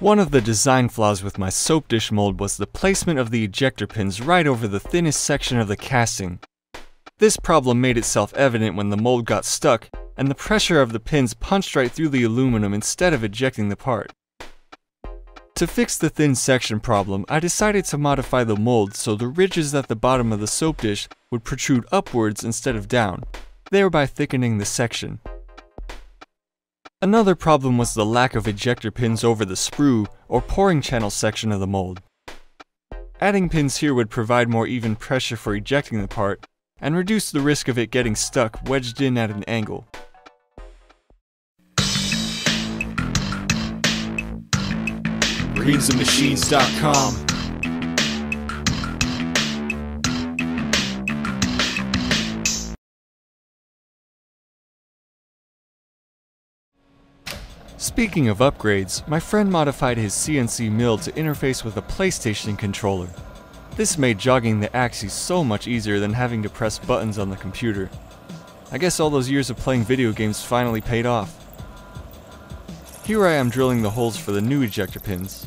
One of the design flaws with my soap dish mold was the placement of the ejector pins right over the thinnest section of the casting. This problem made itself evident when the mold got stuck and the pressure of the pins punched right through the aluminum instead of ejecting the part. To fix the thin section problem, I decided to modify the mold so the ridges at the bottom of the soap dish would protrude upwards instead of down, thereby thickening the section. Another problem was the lack of ejector pins over the sprue or pouring channel section of the mold. Adding pins here would provide more even pressure for ejecting the part and reduce the risk of it getting stuck wedged in at an angle. GreensandMachines.com. Speaking of upgrades, my friend modified his CNC mill to interface with a PlayStation controller. This made jogging the axes so much easier than having to press buttons on the computer. I guess all those years of playing video games finally paid off. Here I am drilling the holes for the new ejector pins.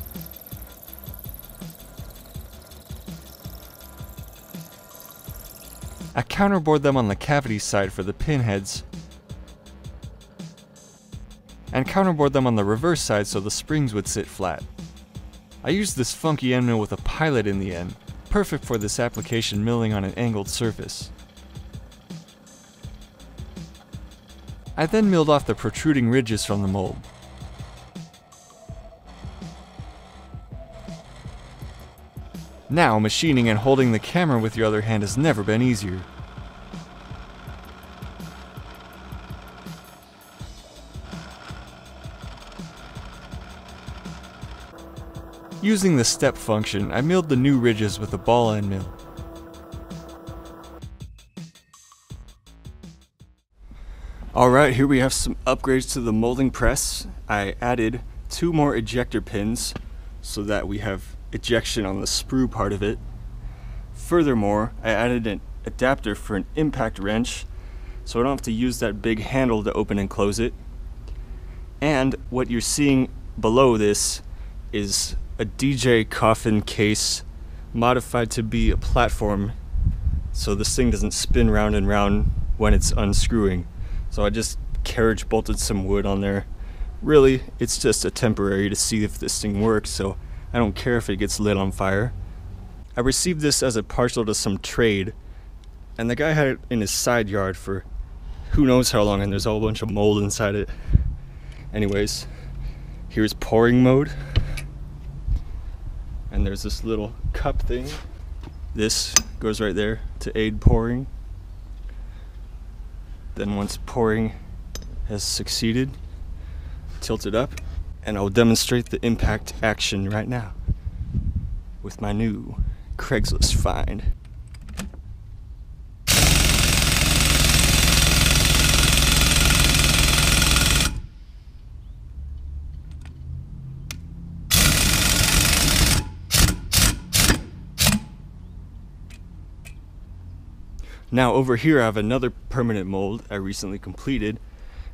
I counterbored them on the cavity side for the pin heads and counterbored them on the reverse side so the springs would sit flat. I used this funky end mill with a pilot in the end, perfect for this application milling on an angled surface. I then milled off the protruding ridges from the mold. Now, machining and holding the camera with your other hand has never been easier. Using the step function, I milled the new ridges with a ball end mill. Alright, here we have some upgrades to the molding press. I added two more ejector pins so that we have ejection on the sprue part of it. Furthermore, I added an adapter for an impact wrench so I don't have to use that big handle to open and close it. And what you're seeing below this is a DJ coffin case modified to be a platform so this thing doesn't spin round and round when it's unscrewing. So I just carriage bolted some wood on there. Really, it's just a temporary to see if this thing works, so I don't care if it gets lit on fire. I received this as a partial to some trade, and the guy had it in his side yard for who knows how long, and there's a whole bunch of mold inside it. Anyways, here's pouring mode and there's this little cup thing. This goes right there to aid pouring. Then once pouring has succeeded, tilt it up, and I'll demonstrate the impact action right now with my new Craigslist find. Now over here I have another permanent mold I recently completed.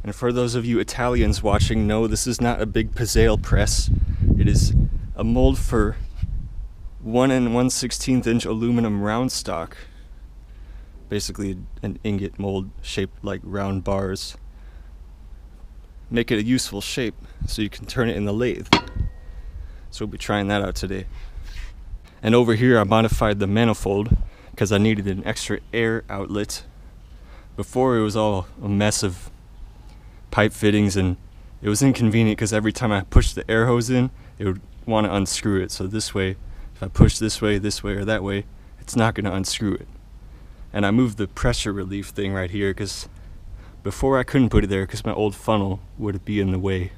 And for those of you Italians watching, no, this is not a big pizzelle press. It is a mold for 1 and 1 16th inch aluminum round stock. Basically an ingot mold shaped like round bars. Make it a useful shape so you can turn it in the lathe. So we'll be trying that out today. And over here I modified the manifold because I needed an extra air outlet. Before it was all a mess of pipe fittings and it was inconvenient because every time I pushed the air hose in, it would want to unscrew it. So this way, if I push this way, this way, or that way, it's not going to unscrew it. And I moved the pressure relief thing right here because before I couldn't put it there because my old funnel would be in the way.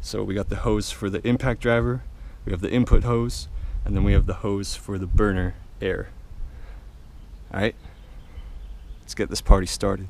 So we got the hose for the impact driver, we have the input hose, and then we have the hose for the burner air. Alright? Let's get this party started.